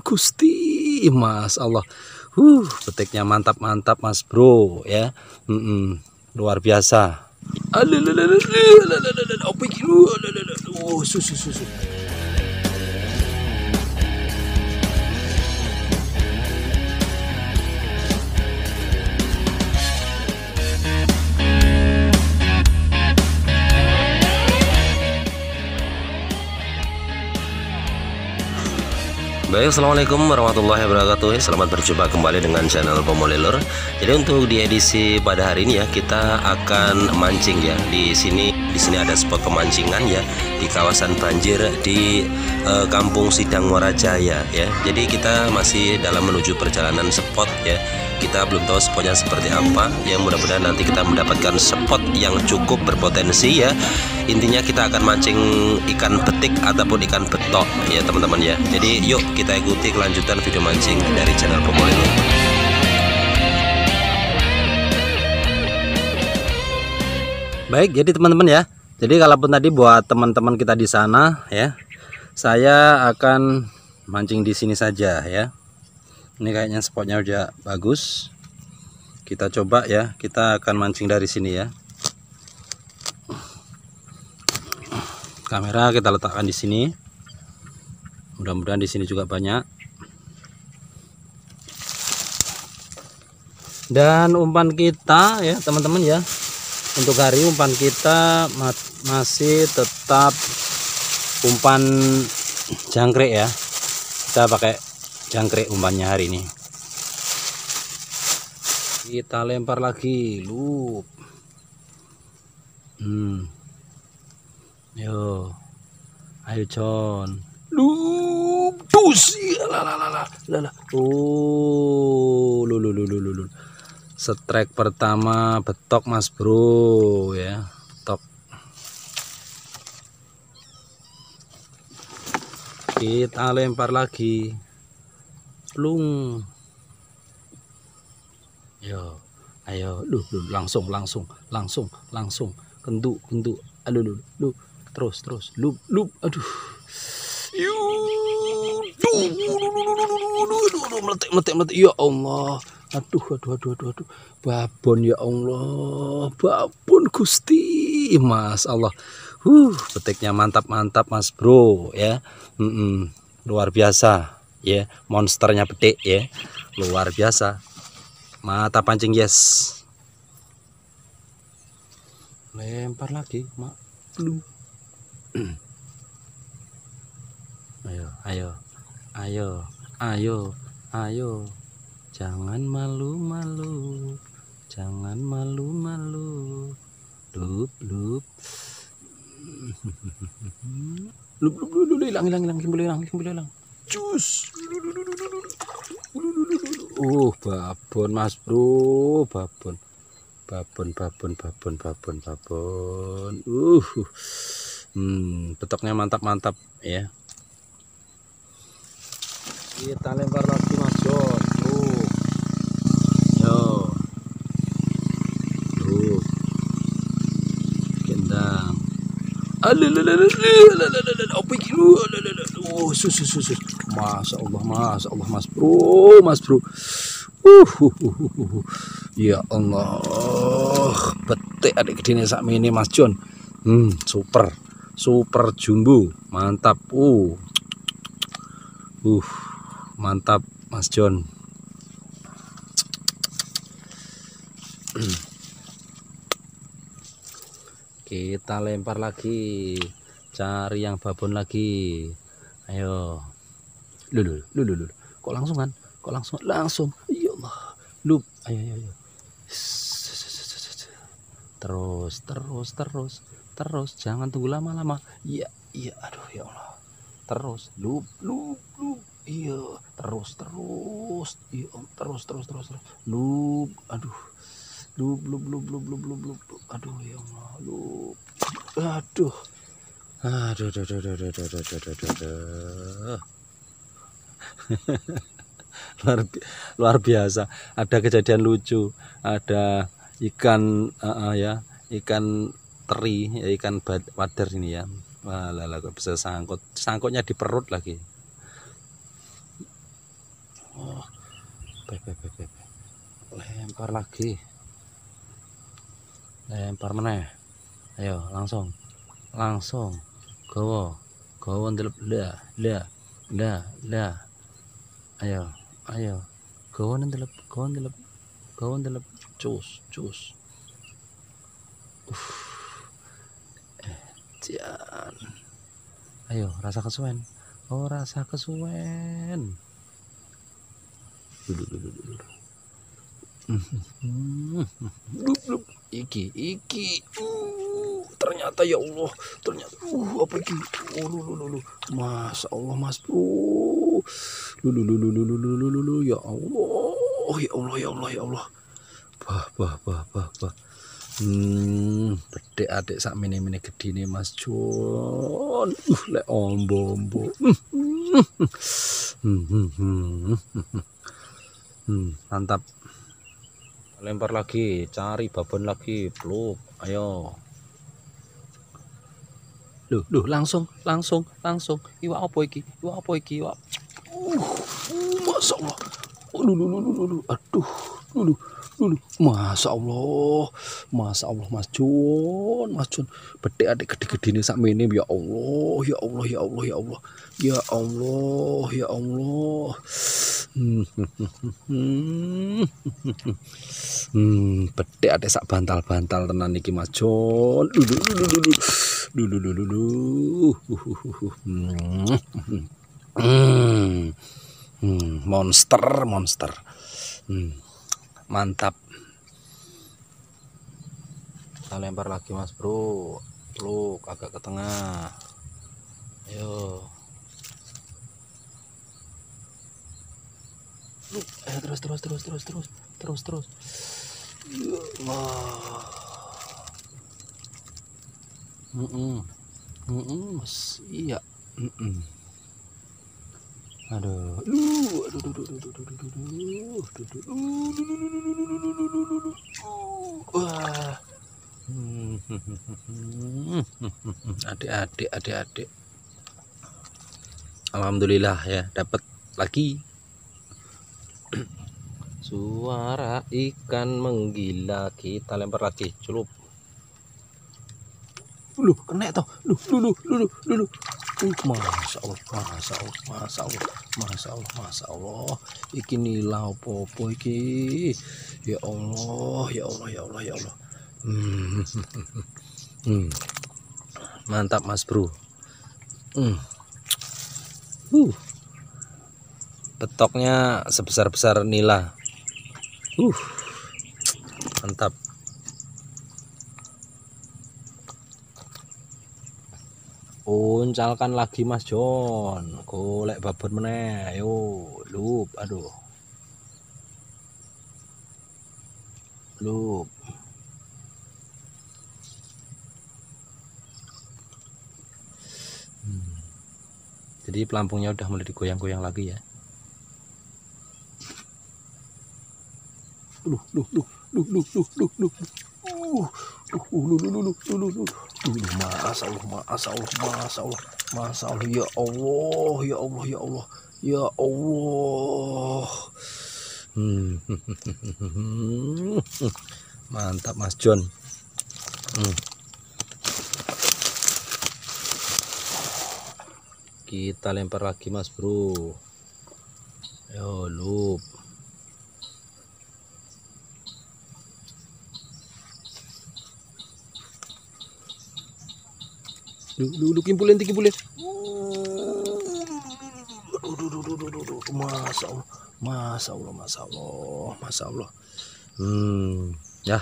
Gusti Mas Allah. Huh petiknya mantap mantap Mas Bro ya. Mm -mm. luar biasa. Oh susu susu Baik, Assalamualaikum warahmatullahi wabarakatuh. Selamat berjumpa kembali dengan channel Pomolelor Jadi untuk di edisi pada hari ini ya Kita akan mancing ya. Di sini sini ada spot pemancingan ya Di kawasan banjir di eh, Kampung Sidang Muarajaya ya. Jadi kita masih dalam menuju perjalanan spot ya. Kita belum tahu spotnya seperti apa. Yang mudah-mudahan nanti kita mendapatkan spot yang cukup berpotensi ya. Intinya kita akan mancing ikan betik ataupun ikan betok ya teman-teman ya. Jadi yuk kita ikuti kelanjutan video mancing dari channel Pomolino baik jadi teman-teman ya jadi kalaupun tadi buat teman-teman kita di sana ya saya akan mancing di sini saja ya. Ini kayaknya spotnya udah bagus. Kita coba ya. Kita akan mancing dari sini ya. Kamera kita letakkan di sini. Mudah-mudahan di sini juga banyak. Dan umpan kita ya teman-teman ya untuk hari umpan kita masih tetap umpan jangkrik ya. Kita pakai jangkrik umpannya hari ini. Kita lempar lagi loop hmm. Yo. Ayo John. Loop dus la la la la. La oh lu lu lu lu lu strike pertama betok mas bro ya betok kita lempar lagi plung yo ayo lu, langsung langsung langsung langsung kentu kentu aduh lu lu terus terus lu lu aduh yu aduh meletek meletek meletek ya Allah aduh aduh aduh aduh aduh. Babon ya Allah. Babon Gusti. Mas Allah huh petiknya mantap mantap Mas Bro ya. Mm -mm. luar biasa ya. Monsternya petik ya. Luar biasa. Mata pancing yes. Lempar lagi mak. Lu ayo ayo. Ayo ayo ayo jangan malu-malu jangan malu-malu. Lup lup. Lup lup lup lup hilang hilang hilang hilang hilang hilang cus. Uh babon mas bro. Babon. Babon babon babon babon babon. Uh. Hmm petoknya mantap mantap ya. Kita lempar lagi mas John uh yo uh kendang ya Allah betik adik gede sak ini Mas John. Hmm super super jumbo mantap. Uh. Uh mantap Mas John kita lempar lagi. Cari yang babon lagi. Ayo. Lulu lulu lulu kok langsung kan kok langsung? Langsung. Ya Allah. Lu. Ayo ayo, ayo. terus terus terus. Terus jangan tunggu lama-lama. Iya iya aduh ya Allah. Terus lu lu lu. Iya. Terus terus. Iya terus terus terus terus. Lu aduh lu lu lu lu lu lu lu aduh ya Allah lu aduh. Aduh aduh aduh aduh aduh aduh aduh aduh aduh luar luar biasa. Ada kejadian lucu. Ada ikan uh, uh, ya ikan teri ya ikan wader ini ya. Wah, lala kok bisa sangkut. Sangkutnya di perut lagi. Oh pe, pe, pe. lempar lagi lempar mana ayo langsung. Langsung. Gawa gawa ndelep. La la la la ayo ayo. Gawa ndelep gawa ndelep gawa ndelep. Cus cus. Eh cian ayo rasa kesuwen. Oh rasa kesuwen iki iki. Uh, ternyata ya Allah ternyata uh apa iki? Oh lu lu lu Masya Allah mas bro. Lu lu lu lu lu lu lu lu lu. Ya Allah ya Allah ya Allah ya Allah. Bah bah bah bah bah. Hmm bedek adik sak mini mini gede nih mas John uh le ombo ombo. Hmm, hmm, hmm, hmm, hmm, mantap lempar lagi cari babon lagi peluk ayo Loh, loh, langsung, langsung, langsung. Iwak apa iki? Iwak apa iki? Iwak. Uh, Masya Allah. Oh, lulu, lulu, lulu. Aduh, lulu, lulu. Masya Allah. Masya Allah, Mas Jun. Mas Jun. Bedek adik gede-gede ini sak minim. Ya Allah, ya Allah, ya Allah, ya Allah. Ya Allah, ya Allah. Hmm, hmm bedek adik sak bantal-bantal tenan iki Mas lulu, lulu. Hmm. Hmm, monster, monster. Hmm, mantap. Kita lempar lagi mas bro. Peluk agak ke tengah. Ayo. Eh, terus, terus, terus, terus, terus, terus, terus. Ya Allah. Mm -mm. Mm -mm. Iya. Mm -mm. Aduh, aduh, aduh, aduh, aduh, aduh, aduh, aduh, aduh, aduh, wah, adik-adik, adik-adik, alhamdulillah ya, dapat lagi suara ikan menggila kita lempar lagi celup lu kena toh lu lu lu lu lu lu Uh, Masya Allah, Masya Allah, Masya Allah, Masya Allah, Masya Allah. Iki nila apa-apa iki. Ya Allah, ya Allah, ya Allah, ya Allah. Hmm. hmm. Mantap Mas Bro. Hmm. Uh. Petoknya sebesar-besar nila. Uh. Mantap. uncalkan lagi Mas John golek babon meneh ayo lup aduh lup hmm. jadi pelampungnya udah mulai digoyang-goyang lagi ya Uh, lu, lu, lu, lu, lu, lu, lu, masa Allah, masa Allah, masa Allah, masa Allah, ya Allah, ya Allah, ya Allah, ya Allah. Hmm. Mantap Mas John. Hmm. Kita lempar lagi Mas Bro. Yo, loop. Duh, duh, duh, kimpulin, kimpulin. Allah, Masya Allah. Hmm, ya,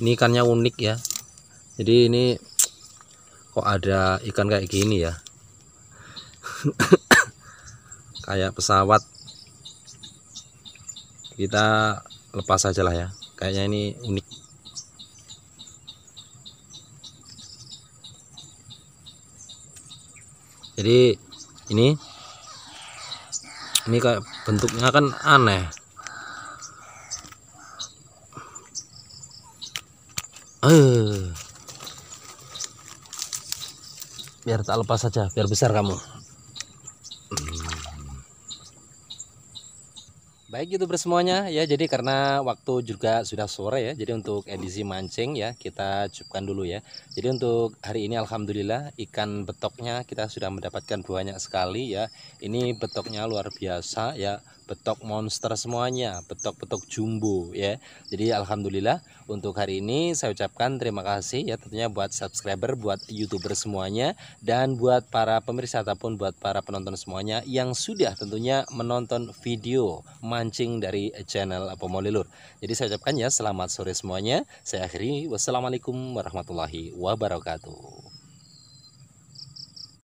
ini ikannya unik ya. Jadi ini kok ada ikan kayak gini ya. kayak pesawat. Kita lepas aja lah ya. Kayaknya ini unik. Jadi ini ini kayak bentuknya kan aneh. Eh. Biar tak lepas saja biar besar kamu Baik youtuber semuanya ya. Jadi karena waktu juga sudah sore ya jadi untuk edisi mancing ya kita cukupkan dulu ya. Jadi untuk hari ini Alhamdulillah ikan betoknya kita sudah mendapatkan banyak sekali ya. Ini betoknya luar biasa ya betok monster semuanya betok-betok jumbo ya. Jadi Alhamdulillah untuk hari ini saya ucapkan terima kasih ya tentunya buat subscriber buat youtuber semuanya dan buat para pemirsa ataupun buat para penonton semuanya yang sudah tentunya menonton video mancing dari channel Pomolilur jadi saya ucapkan ya selamat sore semuanya. Saya akhiri. Wassalamualaikum warahmatullahi wabarakatuh